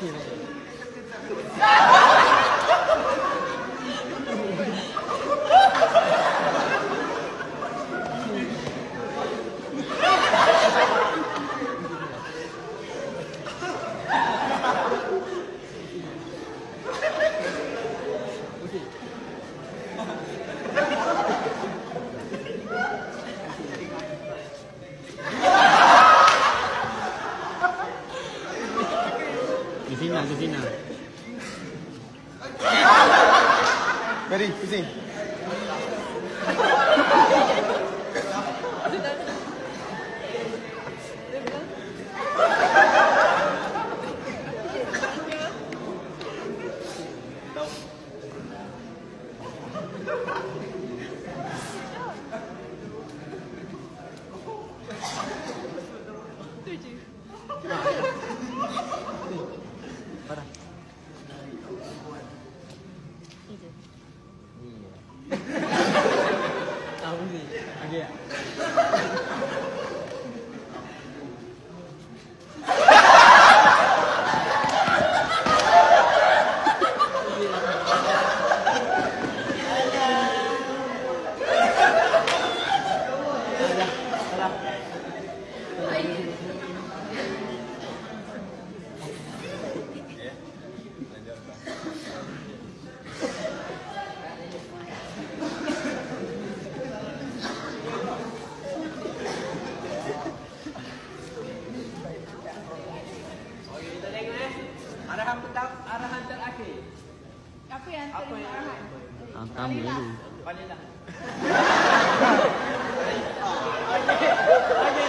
Thank you. Di sini, di sini. Mari, pusing. Tahu 再见。Aku yang terima arahan? Dulu. Balilah. Balilah. Balilah.